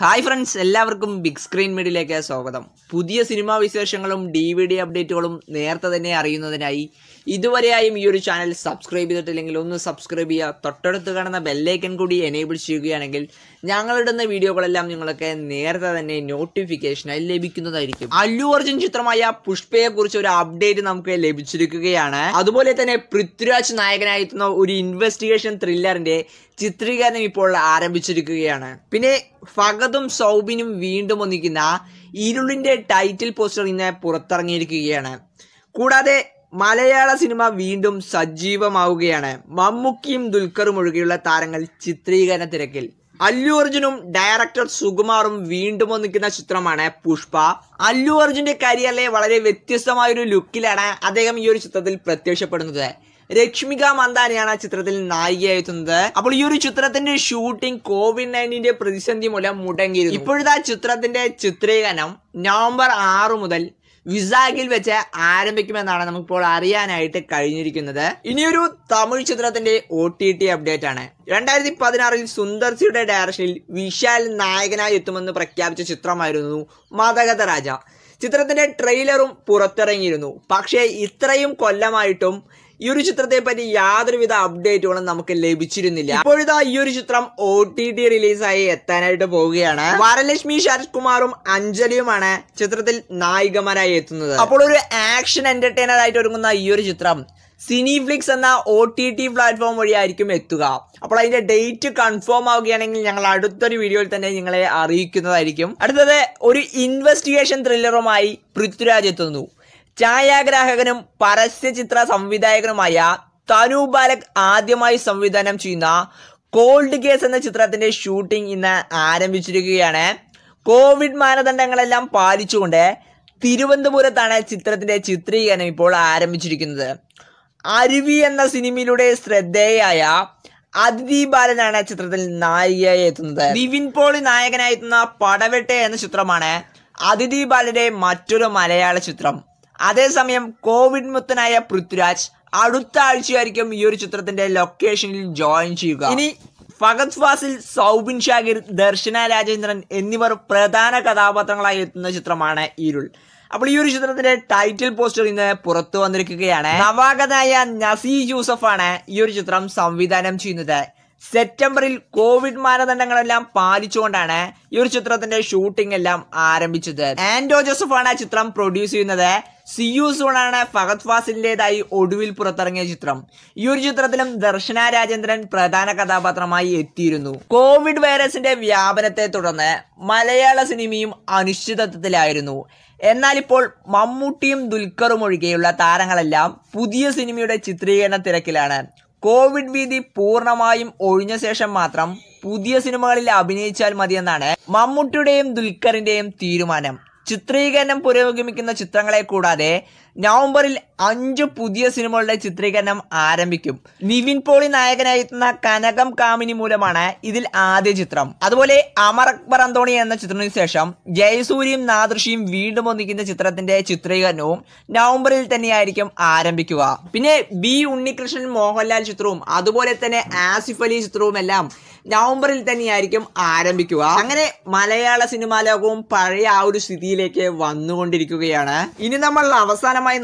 Hi friends എല്ലാവർക്കും big screen മീഡിയയിലേക്ക് സ്വാഗതം. പുതിയ സിനിമാ വിശേഷങ്ങളും ഡി വി ഡി അപ്ഡേറ്റുകളും നേരത്തെ തന്നെ അറിയുന്നതിനായി ഇതുവരെയായും ഈ ഒരു ചാനൽ സബ്സ്ക്രൈബ് ചെയ്തിട്ടില്ലെങ്കിൽ ഒന്ന് സബ്സ്ക്രൈബ് ചെയ്യുക. തൊട്ടടുത്ത് കാണുന്ന ബെല്ലൈക്കൻ കൂടി എനേബിൾ ചെയ്യുകയാണെങ്കിൽ ഞങ്ങളിടുന്ന വീഡിയോകളെല്ലാം നിങ്ങൾക്ക് നേരത്തെ തന്നെ നോട്ടിഫിക്കേഷനായി ലഭിക്കുന്നതായിരിക്കും. അല്ലു അർജുൻ ചിത്രമായ പുഷ്പയെ കുറിച്ച് ഒരു അപ്ഡേറ്റ് നമുക്ക് ലഭിച്ചിരിക്കുകയാണ്. അതുപോലെ തന്നെ പൃഥ്വിരാജ് നായകനായിരുന്ന ഒരു ഇൻവെസ്റ്റിഗേഷൻ ത്രില്ലറിന്റെ ചിത്രീകരണം ഇപ്പോൾ ആരംഭിച്ചിരിക്കുകയാണ്. പിന്നെ ഫഗതും സൗബിനും വീണ്ടും ഒന്നിക്കുന്ന ഇരുളിന്റെ ടൈറ്റിൽ പോസ്റ്റർ ഇന്ന് പുറത്തിറങ്ങിയിരിക്കുകയാണ്. കൂടാതെ മലയാള സിനിമ വീണ്ടും സജീവമാവുകയാണ്. മമ്മൂക്കിയും ദുൽഖറും ഒഴികെയുള്ള താരങ്ങൾ ചിത്രീകരണ തിരക്കിൽ. അല്ലു അർജുനും ഡയറക്ടർ സുകുമാറും വീണ്ടും ഒന്നിക്കുന്ന ചിത്രമാണ് പുഷ്പ. അല്ലു അർജുന്റെ കരിയറിലെ വളരെ വ്യത്യസ്തമായ ഒരു ലുക്കിലാണ് അദ്ദേഹം ഈ ഒരു ചിത്രത്തിൽ പ്രത്യക്ഷപ്പെടുന്നത്. രശ്മിക മന്ദാനിയാണ് ആ ചിത്രത്തിൽ നായികയായെത്തുന്നത്. അപ്പോൾ ഈ ഒരു ചിത്രത്തിന്റെ ഷൂട്ടിംഗ് കോവിഡ് നയന്റീന്റെ പ്രതിസന്ധി മൂലം മുടങ്ങിയിരുന്നു. ഇപ്പോഴത്തെ ചിത്രത്തിന്റെ ചിത്രീകരണം നവംബർ ആറ് മുതൽ വിസാഗിൽ വെച്ച് ആരംഭിക്കുമെന്നാണ് നമുക്കിപ്പോൾ അറിയാനായിട്ട് കഴിഞ്ഞിരിക്കുന്നത്. ഇനിയൊരു തമിഴ് ചിത്രത്തിന്റെ ഒ ടി ടി അപ്ഡേറ്റ് ആണ്. രണ്ടായിരത്തി പതിനാറിൽ സുന്ദർ സിയുടെ ഡയറക്ഷനിൽ വിശാൽ നായകനായി എത്തുമെന്ന് പ്രഖ്യാപിച്ച ചിത്രമായിരുന്നു മതഗത രാജ. ചിത്രത്തിന്റെ ട്രെയിലറും പുറത്തിറങ്ങിയിരുന്നു. പക്ഷേ ഇത്രയും കൊല്ലമായിട്ടും ഈ ഒരു ചിത്രത്തെ പറ്റി യാതൊരുവിധ അപ്ഡേറ്റുകളും നമുക്ക് ലഭിച്ചിരുന്നില്ല. ഇപ്പോഴിതാ ഈ ഒരു ചിത്രം ഒ ടി ടി റിലീസായി എത്താനായിട്ട് പോവുകയാണ്. വരലക്ഷ്മി ശരത് കുമാറും അഞ്ജലിയുമാണ് ചിത്രത്തിൽ നായികമാരായി എത്തുന്നത്. അപ്പോൾ ഒരു ആക്ഷൻ എന്റർടൈനർ ആയിട്ട് ഒരുങ്ങുന്ന ഈ ഒരു ചിത്രം സിനിഫ്ലിക്സ് എന്ന ഒ ടി ടി പ്ലാറ്റ്ഫോം വഴിയായിരിക്കും എത്തുക. അപ്പോൾ അതിന്റെ ഡേറ്റ് കൺഫേം ആവുകയാണെങ്കിൽ ഞങ്ങൾ അടുത്തൊരു വീഡിയോയിൽ തന്നെ നിങ്ങളെ അറിയിക്കുന്നതായിരിക്കും. അടുത്തത് ഒരു ഇൻവെസ്റ്റിഗേഷൻ ത്രില്ലറുമായി പൃഥ്വിരാജ് എത്തുന്നു. ഛായാഗ്രാഹകനും പരസ്യചിത്ര സംവിധായകനുമായ തനു ബാലക് ആദ്യമായി സംവിധാനം ചെയ്യുന്ന കോൾഡ് കേസ് എന്ന ചിത്രത്തിന്റെ ഷൂട്ടിംഗ് ഇന്ന് ആരംഭിച്ചിരിക്കുകയാണ്. കോവിഡ് മാനദണ്ഡങ്ങളെല്ലാം പാലിച്ചുകൊണ്ട് തിരുവനന്തപുരത്താണ് ചിത്രത്തിന്റെ ചിത്രീകരണം ഇപ്പോൾ ആരംഭിച്ചിരിക്കുന്നത്. അരുവി എന്ന സിനിമയിലൂടെ ശ്രദ്ധേയായ അതിഥി ബാലനാണ് ചിത്രത്തിൽ നായികയായി എത്തുന്നത്. നിവിൻ പോളി നായകനായി എത്തുന്ന പടവെട്ടെ എന്ന ചിത്രമാണ് അതിഥി ബാലന്റെ മറ്റൊരു മലയാള ചിത്രം. അതേസമയം കോവിഡ് മുക്തനായ പൃഥ്വിരാജ് അടുത്ത ആഴ്ചയായിരിക്കും ഈ ഒരു ചിത്രത്തിന്റെ ലൊക്കേഷനിൽ ജോയിൻ ചെയ്യുക. ഇനി ഫഗത് ഫാസിൽ സൗബിൻ ഷാഗിർ ദർശന രാജേന്ദ്രൻ എന്നിവർ പ്രധാന കഥാപാത്രങ്ങളായി എത്തുന്ന ചിത്രമാണ് ഇരുൾ. അപ്പോൾ ഈ ഒരു ചിത്രത്തിന്റെ ടൈറ്റിൽ പോസ്റ്റർ ഇന്ന് പുറത്തു വന്നിരിക്കുകയാണ്. നവാഗതനായ നസീ ജൂസഫാണ് ഈ ഒരു ചിത്രം സംവിധാനം ചെയ്യുന്നത്. സെപ്റ്റംബറിൽ കോവിഡ് മാനദണ്ഡങ്ങളെല്ലാം പാലിച്ചുകൊണ്ടാണ് ഈ ഒരു ചിത്രത്തിന്റെ ഷൂട്ടിംഗ് എല്ലാം ആരംഭിച്ചത്. ആൻഡോ ജോസഫ് ആണ് ആ ചിത്രം പ്രൊഡ്യൂസ് ചെയ്യുന്നത്. സിയു സൂണാണ് ഫഹദ് ഫാസിലിന്റേതായി ഒടുവിൽ പുറത്തിറങ്ങിയ ചിത്രം. ഈ ഒരു ചിത്രത്തിലും ദർശന രാജേന്ദ്രൻ പ്രധാന കഥാപാത്രമായി എത്തിയിരുന്നു. കോവിഡ് വൈറസിന്റെ വ്യാപനത്തെ തുടർന്ന് മലയാള സിനിമയും അനിശ്ചിതത്വത്തിലായിരുന്നു. എന്നാൽ ഇപ്പോൾ മമ്മൂട്ടിയും ദുൽഖറും ഒഴികെയുള്ള താരങ്ങളെല്ലാം പുതിയ സിനിമയുടെ ചിത്രീകരണ തിരക്കിലാണ്. കോവിഡ് ഭീതി പൂർണമായും ഒഴിഞ്ഞ ശേഷം മാത്രം പുതിയ സിനിമകളിൽ അഭിനയിച്ചാൽ മതിയെന്നാണ് മമ്മൂട്ടിയുടെയും ദുൽഖറിന്റെയും തീരുമാനം. ചിത്രീകരണം പുരോഗമിക്കുന്ന ചിത്രങ്ങളെ കൂടാതെ നവംബറിൽ അഞ്ച് പുതിയ സിനിമകളുടെ ചിത്രീകരണം ആരംഭിക്കും. നിവിൻ പോളി നായകനായി എത്തുന്ന കനകം കാമിനി മൂലമാണ് ഇതിൽ ആദ്യ ചിത്രം. അതുപോലെ അമർ അക്ബർ അന്തോണി എന്ന ചിത്രത്തിന് ശേഷം ജയസൂര്യയും നാദൃഷിയും വീണ്ടും ഒന്നിക്കുന്ന ചിത്രത്തിന്റെ ചിത്രീകരണവും നവംബറിൽ തന്നെയായിരിക്കും ആരംഭിക്കുക. പിന്നെ ബി ഉണ്ണികൃഷ്ണൻ മോഹൻലാൽ ചിത്രവും അതുപോലെ തന്നെ ആസിഫ് അലി ചിത്രവും എല്ലാം നവംബറിൽ തന്നെയായിരിക്കും ആരംഭിക്കുക. അങ്ങനെ മലയാള സിനിമാ ലോകവും പഴയ ആ ഒരു സ്ഥിതിയിലേക്ക് വന്നുകൊണ്ടിരിക്കുകയാണ്. ഇനി നമ്മൾ അവസാനമായി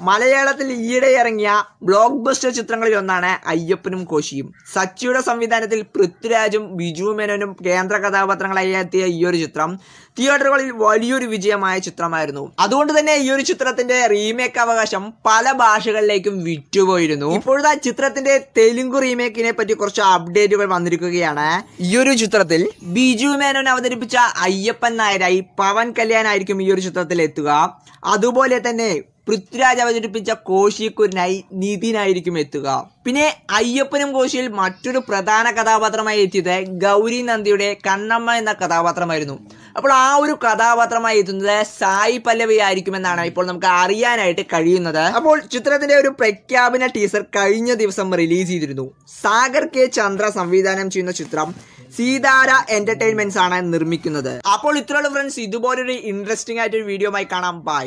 മലയാളത്തിൽ ഈയിടെ ഇറങ്ങിയ ബ്ലോക്ക് ബസ്റ്റർ ചിത്രങ്ങളിൽ ഒന്നാണ് അയ്യപ്പനും കോശിയും. സച്ചിയുടെ സംവിധാനത്തിൽ പൃഥ്വിരാജും ബിജു മേനോനും കേന്ദ്ര കഥാപാത്രങ്ങളായി എത്തിയ ഈ ഒരു ചിത്രം തിയേറ്ററുകളിൽ വലിയൊരു വിജയമായ ചിത്രമായിരുന്നു. അതുകൊണ്ട് തന്നെ ഈ ഒരു ചിത്രത്തിന്റെ റീമേക്ക് അവകാശം പല ഭാഷകളിലേക്കും വിറ്റുപോയിരുന്നു. ഇപ്പോഴത്തെ ചിത്രത്തിന്റെ തെലുങ്ക് റീമേക്കിനെ പറ്റി കുറച്ച് അപ്ഡേറ്റുകൾ വന്നിരിക്കുകയാണ്. ഈ ഒരു ചിത്രത്തിൽ ബിജു മേനോൻ അവതരിപ്പിച്ച അയ്യപ്പൻ നായരായി പവൻ കല്യാൺ ആയിരിക്കും ഈ ഒരു ചിത്രത്തിൽ എത്തുക. അതുപോലെ തന്നെ പൃഥ്വിരാജ് അവതരിപ്പിച്ച കോശിക്കുരനായി നിതിനായിരിക്കും എത്തുക. പിന്നെ അയ്യപ്പനും കോശിയിൽ മറ്റൊരു പ്രധാന കഥാപാത്രമായി എത്തിയത് ഗൗരി നന്ദിയുടെ കണ്ണമ്മ എന്ന കഥാപാത്രമായിരുന്നു. അപ്പോൾ ആ ഒരു കഥാപാത്രമായി എത്തുന്നത് സായി പല്ലവി ആയിരിക്കുമെന്നാണ് ഇപ്പോൾ നമുക്ക് അറിയാനായിട്ട് കഴിയുന്നത്. അപ്പോൾ ചിത്രത്തിന്റെ ഒരു പ്രഖ്യാപന ടീസർ കഴിഞ്ഞ ദിവസം റിലീസ് ചെയ്തിരുന്നു. സാഗർ കെ ചന്ദ്ര സംവിധാനം ചെയ്യുന്ന ചിത്രം സീതാര എന്റർടൈൻമെന്റ്സ് ആണ് നിർമ്മിക്കുന്നത്. അപ്പോൾ ഇത്രയുള്ള ഫ്രണ്ട്സ് ഇതുപോലൊരു ഇൻട്രസ്റ്റിംഗ് ആയിട്ടൊരു വീഡിയോ ആയി കാണാം. ബൈ